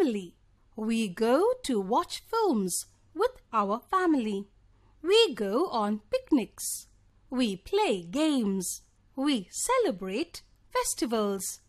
family. We go to watch films with our family. We go on picnics. We play games. We celebrate festivals.